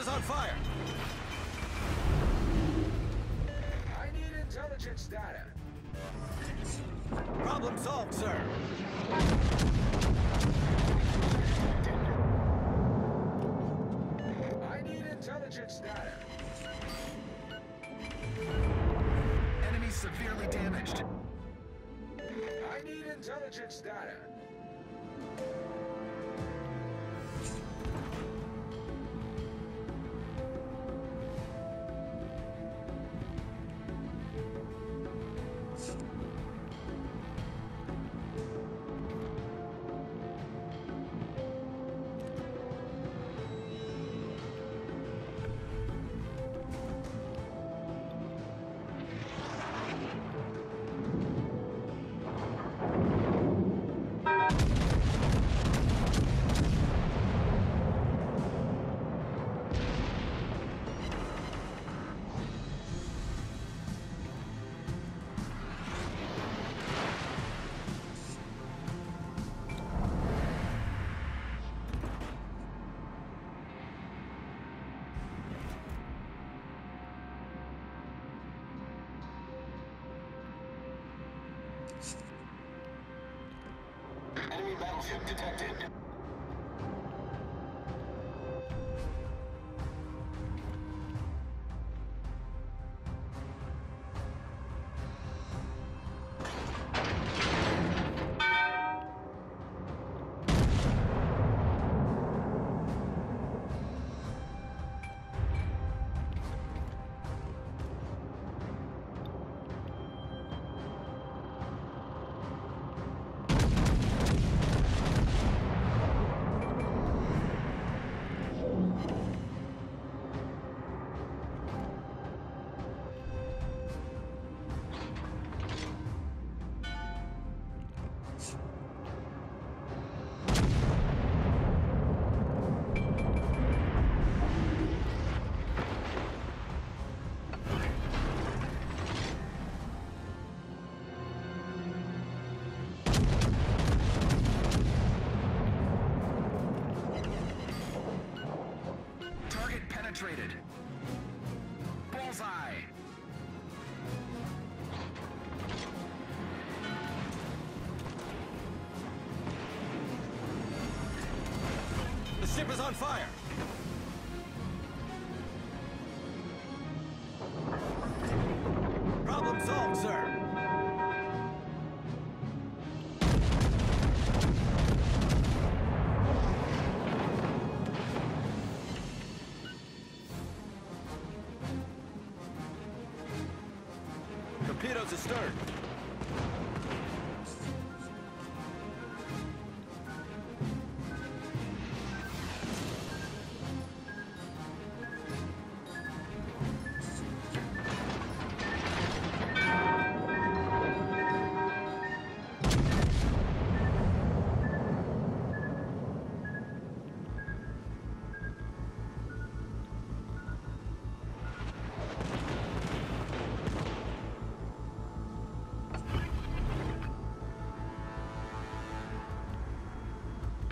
Is on fire! I need intelligence data. Problem solved, sir. I need intelligence data. Enemy severely damaged. I need intelligence data. Detected. Penetrated. Bullseye. The ship is on fire!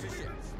conditions.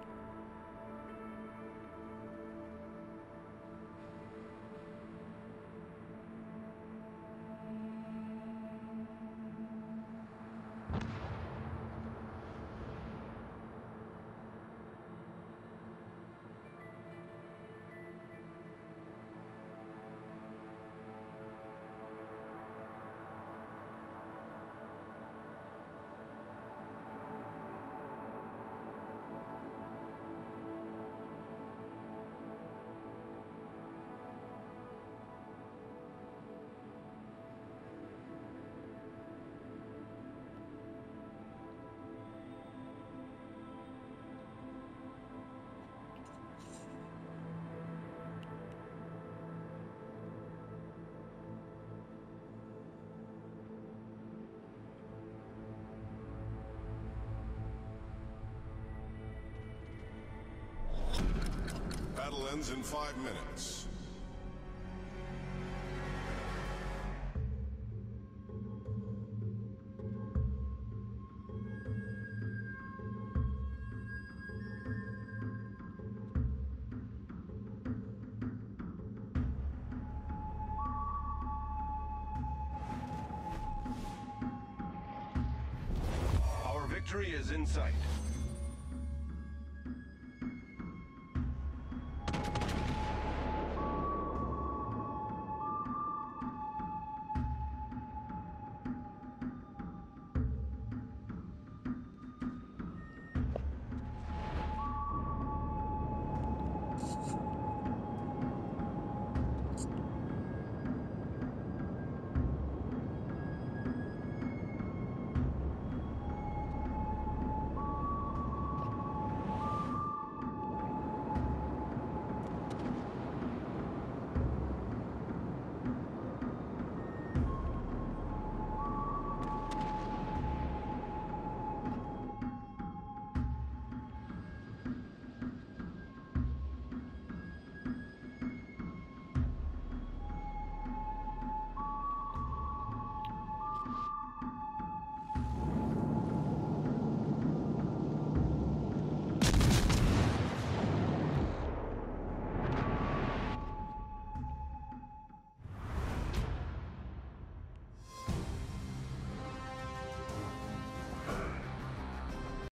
In five minutes. Our victory is in sight.